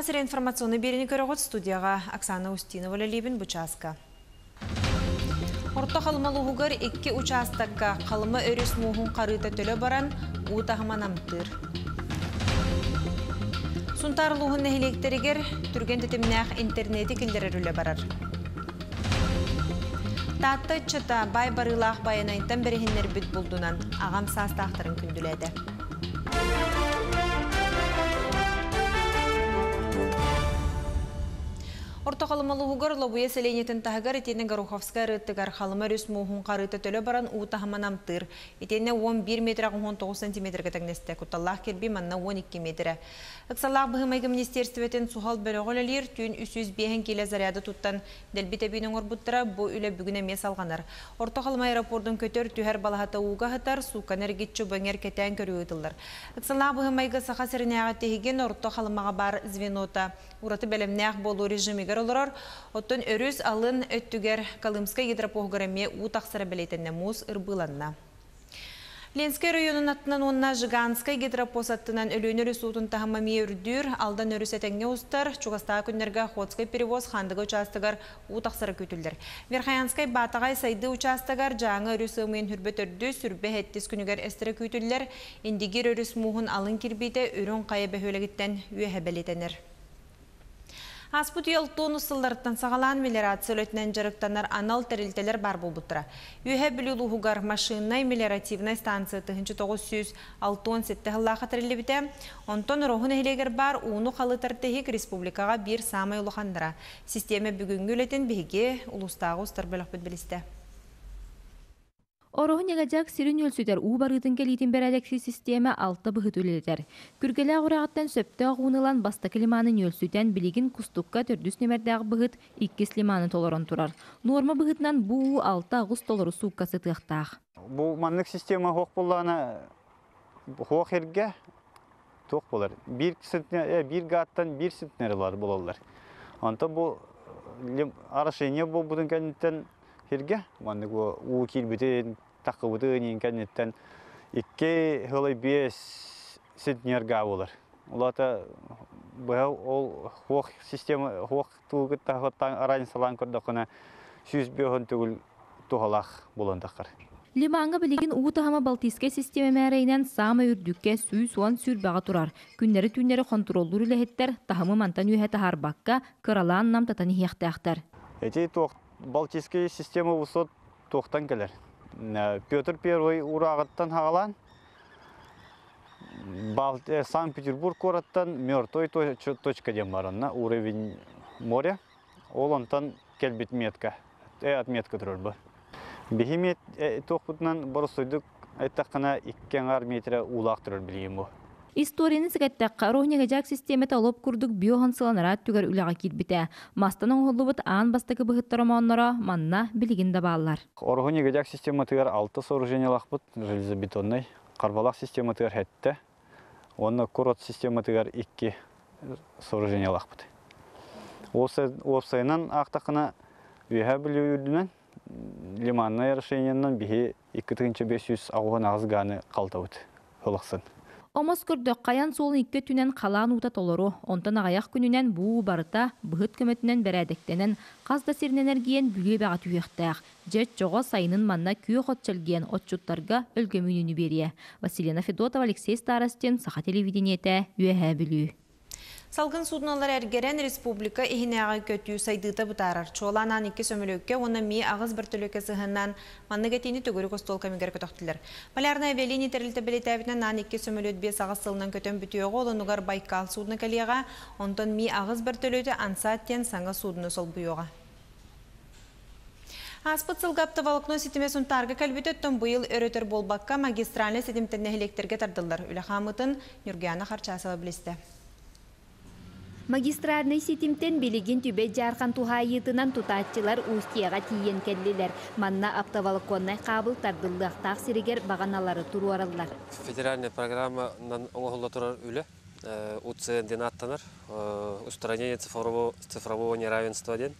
Сақасыр информационный беріні көріғыт студияға Оксана Устинова ләлебін бұчасқа. Орта қалымалуғығыр екі участакка қалымы өріс мұғын қарыта төлі баран ұтағыман амтыр. Сунтарлуғын нәхілектерігер түрген тетімнәқ интернеті келдері рөлі барар. Татты чыта бай барылақ баянайынтан берехінлер бүт бұлдунан ағам састақтырын күнділеді. Орто қалымалы ғығыр лобуе селенетін тағығар етені Гаруховская рыттығар қалымы рүс мұғын қарыты төлі баран ұтағыман амтыр. Етені 11 метр 19 сантиметр кәтіңнесті. Күтталлах кербі манна 12 метр. Үксаллах бұғымайғы министерстветен сухал бөліғолелер түйін 305 келі заряды тұттан дәлбіті бейнің орбуттыра бұ үлі бүгін емес алғанар. Орто қалымы аэропордың көтер түйер балағата уға ғытар суканер гитчу бөңер кәтән көрі ұтылар. Үксаллах бұғымайғы сақа сіріне ағат орто қалымаға бар звенота. Ураты бәлемнәқ болу режимігер олорор, оттон өрүс алын өттүгер Калымскай гидропограмме утақсыра білетінне муз ырбыланна. Ленскай районун аттынан онна Жиганскай гидропосаттынан өлөнөрү суутун тахамами үрдүр, алдан өрүс этеңге устар, Чугастаа күннерге Ходскай перевоз хандыгы участыгар утақсыра күтүлдер. Верхаянскай батагай сайды участыгар жаңы өрүс ымын хүрбет өрдү сүрбе хеттис күнігер эстері күтүлдер, индигер өрүс муғын алын кирбейте өрін қайы белетенер. Аспут елтуын ұсылларыттан сағалан мелиорация өлетінен жарықтанар анал тәрілтелер бар болбұттыра. Үйе білілу ғуғар машиннай мелиоративнай станция 967 ғыллаға тәрілі біте. Онтон рохын әйлегер бар уыну қалы тәртехік республикаға бір самай ұлықандыра. Система бүгінгі өлетін бігі ұлыстағы ұстар Ороху негажак сирин өлсүтер уу барытын келитин берәлекси система алты быхыт үлелетер. Күргелі ағырағыттан сөпті ағуынылан баста келиманын өлсүтен билигин кустукка төрдүс немердәғы быхыт иккес лиманы толорон турар. Норма быхытынан бу алты агус толору суккасы тыақтақ. Бу маннык система хоқ болланы хоқ ерге тоқ болар. Bir сентнер, bir гаттан bir сентнер болалар. Анта бу арашение бу будын кәнеттен хирге маннык уу килбитин такыбытын кенеттен икки хылы бес сентнерга болар улата быһа ол хуох система хуох тугыт тахыттан арайн салан көрдөкүнө сүз бөһөн түгүл тухалах болондакар Лиманга билигин уутахама Балтийская система мәрейнен сама үрдүкке сүй суан сүрбаға турар. Күннері түннері контроллур үлехеттер тахамы мантан үйе тахарбакка кыралаан нам татани хияқтақтар. Эти Балтийский система высот тоқтан келер. Петр Первый урағыттан хағалан, э, Санкт-Петербург кораттан мертвой точка дем баранна уровень моря. Ол онтан келбет метка, э отметка тұрыр бұл. Бехимет э, тоқпытынан бұрысойдық айтаққана 2 метр улақ тұрыр білейін бұл. Историяны сігәттәққа рухнеге жак системета олып күрдік биохансыланарат түгер үліға кетбіті. Мастаның олыбыт аан бастықы бұғыттары маоннара манна білігін балар. Орхунеге жак система тыгар 6 сооружение лақпыт, железобетонный. Қарбалақ система тыгар хәтті. Оны курот система тыгар 2 сооружение лақпыт. Опсайынан ақтақына үйә білі үрдінен лиманна решениянан бихи 2-500 ағуған ағыз ганы қалтауыт. Хылықсын. Омос көрдік қаян солын икке түнен қалан ута толору, онтан ағаяқ күнінен буу барыта, бұхыт көмөтінен бәрәдіктенен, қазда сирін энергиен бүле бәға түйіқтәқ, жет жоға сайынын манна күйі хотчалген отчуттарға өлгөмүйіні берия. Василина Федотова, Алексей Старостин, Саха телевидениеті, үйәһә бүлүү. Салгын судналар әргерен республика ихинеға көтүү сайдыта бұтарар. Чоланан икі сөмілөкке, оны ми ағыз бір түлөке сығыннан манныгетini түгірі костол камигер көтөқтілер. Малярна авиалини тәрілті білетәбінен нан икі сөмілөт бес ағыз сылынан көтөн бүтіоғы олынуғар Байкал судны кәлияға, онтон ми ағыз бір түлөті ансаттен саңа судны сол бұйоға. Аспыт сылгапты волокно сетімесін тарғы кәлбететтен бұйыл өрөтір болбаққа магистральны сетімтін нәхілектерге тардылар. Үлі қамытын Нүргияна Харчасова. Магистральный сетимтен билигин түбе жархан тухайытынан тутатчылар устияға тиен келлилер. Манна автоволоконнай қабыл тардылдықтақ сиригер бағаналары туруаралар. Федеральная программа оңғылы тұрар үлі. УЦН ден аттанар. Устранение цифрового неравенства ден.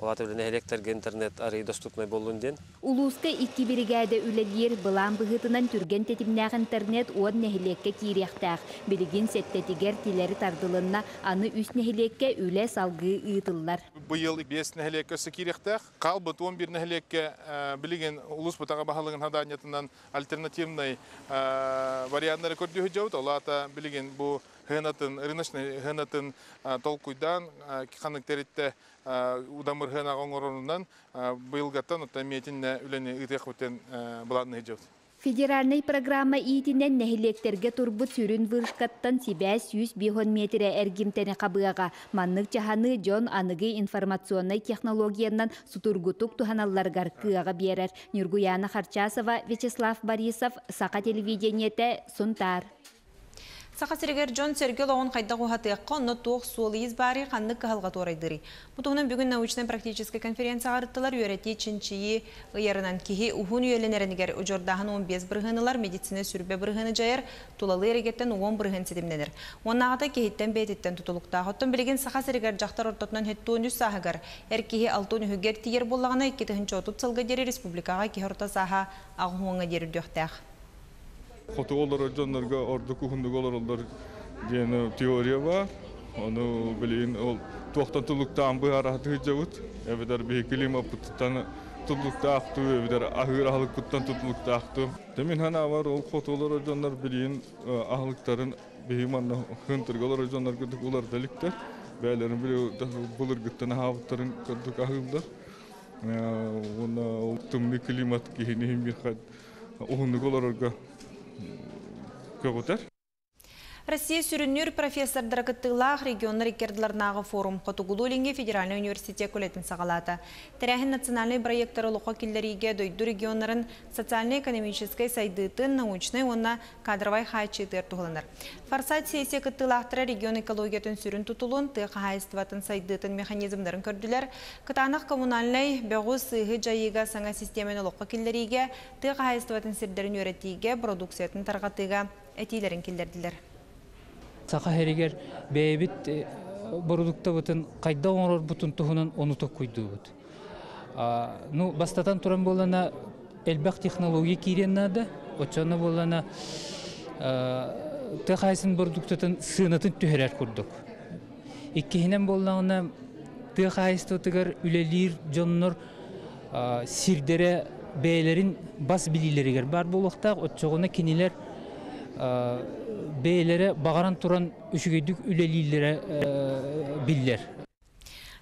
Олаты біліне электрге интернет ары доступный болуын ден. Улуска икки бригада үлелер былан быһытынан түрген тетимнәк интернет уон нәһилекке кириэхтәэх. Билигин сеттетигер тилери тардылынна аны үс нәһилекке үле салгы ыытыллар. Быйыл бес нәһилекке сыкирехтәх. Калбыт 11 нәһилекке билеген улус бутага баһалыгын хаданиятынан альтернативный вариантлары көрдү жабыт. Олата билеген бу хынатын рыночный хынатын толкуйдан ханыктеритте удамыр хына оңоронунан быйылгаттан ота метинне үлени ытык бүтен булатны жабыт. Федеральный программа иитинен нәһилектерге турбут сүрүн вырышкаттан сибәс 100 бихон метре эргимтене кабыага маннык жаханы жон аныгы информационный технологиянан сутургутук туханалларгар кыага берер. Нюргуяна Харчасова, Вячеслав Борисов, Сака телевидениете, Сунтар. Сақа сирегер Джон Сергел оғын қайда қуғатыяққа онны тоқ суылыз бари қанны қағалға торайдыры. Бұтығынан бүгін научно-практический конференция ғарыттылар үйреті чинчиyi ұйарынан кихи ұхын үйеленерінігер ұжордағын 15 бірғынылар медицина сүрбе бірғыны жайыр тулалы ерегеттен 10 бірғын седімненер. Оннағыда кехиттен бейтіттен тұтылықта. Хоттан білген сақа сирегер жақтар ортотынан хеттуын үс сағығар. Әр кихи алтын үхігер тиер болағына 2-4 сылға дері республикаға кехорта саға ағуыңа дері дөқтәқ. Хоту олар жонларга орду кухундук олар олар дені теория бар. Оны білейін ол тоқтан тұлықтан бұй арахты жауыт. Эбедер бі клима пұттан тұлықта ақты, эбедер ахыр ахылық пұттан тұлықта ақты. Демен хана бар ол хоту олар жонлар білейін ахылықтарын бейманна хынтырга олар жонлар күдік олар даликтер. Бәлерін білеу бұлыр гыттан хабыттарын күдік ахылдар. Оны тымны климат кейіне химбир қад. Оғындық оларға көғытар. Россия сүріннер профессор Драгыттылақ регионы рекердларнағы форум Хотугулулинге федеральный университет көлетін сағалаты. Тәрәхін национальный проекттары лұқа келлериге дойду регионларын социально-экономической сайдытын научный онна кадровай хайчетер тұғылыныр. Фарсат сессия кыттылақтыры регион экологиятын сүрін тұтылын, тұқ хайыстыватын сайдытын механизмдарын көрділер. Кытанық коммунальный бәғу сығы жайыға саңа системені лұқа келлериге, тұқ хайыстыватын сірдерін өретіге, продукциятын тарғатыға әтейлерін келдерділер. Сақа херигер бәйбіт продукта бұтын қайда оңырыр бұтын тұхынан оны тұқ көйді бұт. Ну, бастатан тұран болана әлбәқ технология кейрен нады, очаны болана тұқайсын продуктатын сынатын түхерер күрдік. Иккехінен болағына тұқайыстытығар үлелер, жоннор сирдері бәйлерін бас білілерігер бар болуқтақ, отчоғына кенелер бәйлері бағаран туран үшігейдік үлелейлері биллер.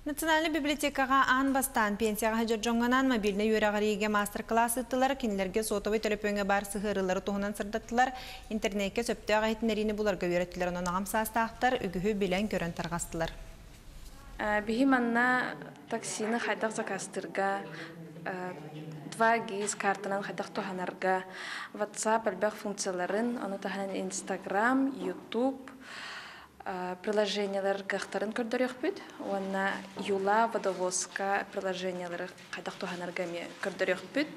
Национальный библиотекаға ан бастан пенсияға жыр жоңғанан мобильный үйрағариге мастер-класс ыттылар, кенілерге сотовый телефонға бар сығырылары туғынан сырдаттылар, интернетке сөпті ағайтынеріні бұларға үйреттілер, оның ағам састақтар үгіхі білен көрін тарғастылар. Бихи манна таксины хайдақ закастырға, 2GIS картанан хайдақ туханарға, WhatsApp әлбәқ функцияларын, оны таханан Instagram, YouTube, приложениялар гақтарын көрдөрөк бит. Уанна Юла водовозка приложениялары хайдақ туханарға көрдөрөк бит,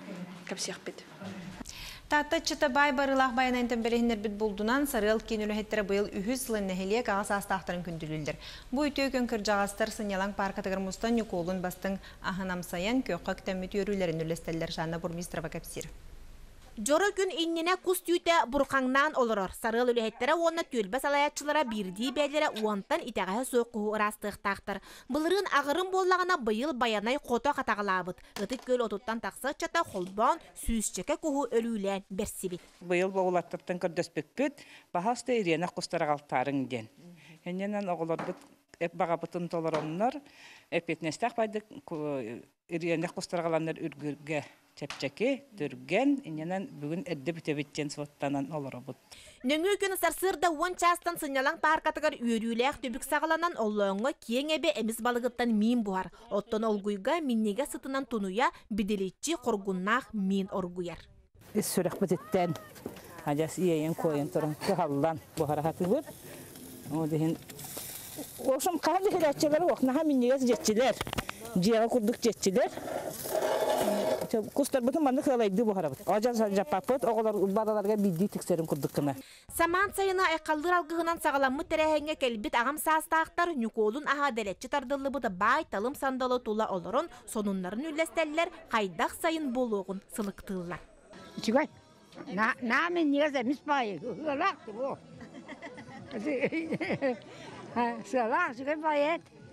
кәпсех Тата Чытабай барылақ баянайын тәмбелехінер бит болдунан сарыл кен үліхеттері бұйыл үхіз сылын нәхелек ағас астақтарын күнділілдір. Бұ үтеу көн кір жағастар сынялан паркатығыр мұстан бастың ағынамсаян көққақ тәммет өрілерін үлестелер Жанна Бурмистрова кәпсір. Жора күн иннене кус түйті бұрқаңнан олырыр. Сарыл үліхеттері онына төлбі салаятчылара бірдей бәлері уантан итәғі соққуы ұрастықтақтыр. Бұлырын ағырын боллағына бұйыл баянай қота қатағылабыд. Үтік көл отуттан тақсы чата холбан сүйісчеке куху өлілен берсібіт. Бұйыл боғылаттырттан көрдөспекпіт, бағасты ирена құстарағалтарын ден. Еннен оғыларбыт эп бага бутун толороннор эпетнестах байдык ирена құстарағаланнар үргүрге чепчеки түрген иненен бүгүн эдде бүтебиттен соттанан олоробут. Нөңү күн сарсырда он частан сынялан паркатыгар үйрүлээх түбүк сагаланан оллоңго киеңебе эмис балыгыттан мин буар. Оттон олгуйга миннеге сытынан тунуя биделичи коргуннах мин оргуяр. Ис сүрек бухара хатыбыр. О дехин Ошым миннеге. Кустар бутун манны хылайды бу харабыт. Ажан жаппапыт, оголар бараларга бидди тексерим курдук кына. Саман сайына айқаллыр алгыгынан сағаламмы тәрәһәңе кәлбит ағам састақтар нүколун аға дәлетчі тардылы бұды бай талым сандалы тула олорон сонунларын үлестәллер қайдақ сайын болуғын сылықтылар. Чигай. На на мен нигезе миспай. Лак бу. Сала, чигай байет.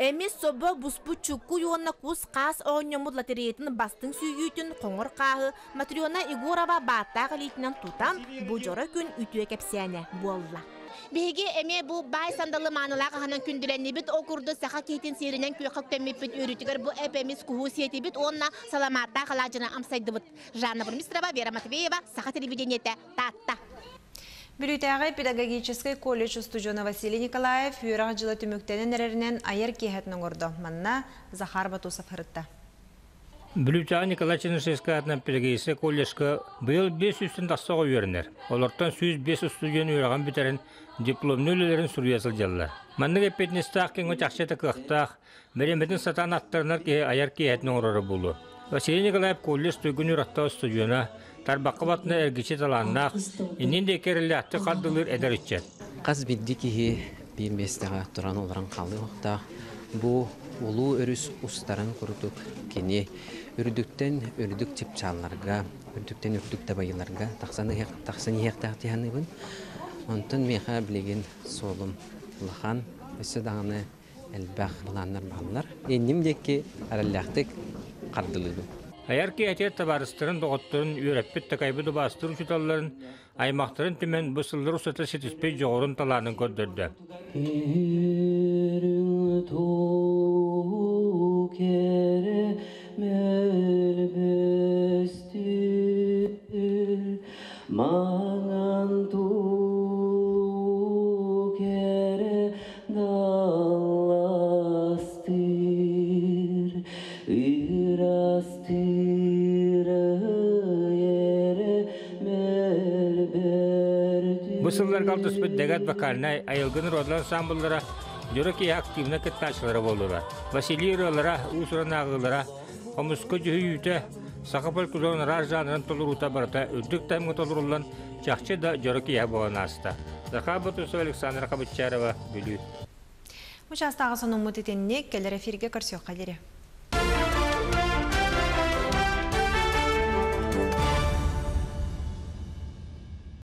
Эмес собо буспу чукку юонна кус қас оонньомут латерейтин бастың сүйгүйтін қоңыр қағы Матриона Игорова бааттағы лейтенант тутан бу жора күн үтүе кепсияне буолла. Биһиги эме бу бай сандалы маанылаага ханан күндүлэннибит окурду саха кейтин сиринен теммиппит үрүтүгөр бу эпемис куху сиетибит онна саламатта халажына амсайдыбыт. Жанна Бурмистрова, Вера Матвеева, Саха телевидениете, Татта. Бүлітәғі педагогический колледж студиона Василий Николаев үйірақ жылы түміктенен әрерінен айыр кейхетінің орды. Манна Захар Батусов хырытта. Бүлүтәгә Николай Чернышевский атынан педагогический колледжка быйыл 500 тастыга үйренер. Олардан 105 студент үйрәгән битерен дипломны җаллар. Манныга петнестак кеңгә чакчата кыхтак, беремедин сатан аяр кейхетінің булу. Василий Николаев колледж түгүн үйрәктә студиона тарбаққа батына әргіче таланнақ, инен де керілі атты қаддылыр әдір үтчет. Қаз білді кихи бір местеға тұран оларан қалы оқта, бұ улу өріс ұстарын құрдық кені үрдіктен үрдік чипчаларға, үрдіктен үрдік табайыларға тақсан еқтақты яныбын. Онтын меха білеген солым лыхан, өсі дағаны әлбәқ бұланлар балылар. Еннім декі әрәлләқтік қардылығы. Аяр ки әтет табарыстырын доғыттырын үйрәппет тәкайбы дұбастырын шуталарын, аймақтырын түмен бұсылыр ұсаты сетіспей жоғырын таланын көрдірді. Маңан қалдыс бүт дәгәт бақарына айылгын родлан самбыллара Жөрөки активна кыттачылары болура. Василий рылара, усуран ағылара, Омуско жүхүйүтэ, сақапал кузон ражанын толурута барата, үрдік таймы толурулан, чақчы да жөрөки я болан аста. Захабатусы Александра Кабычарова, Бүлі. Мұчастағы соның мұтетенне келер эфирге көрсеу қалері.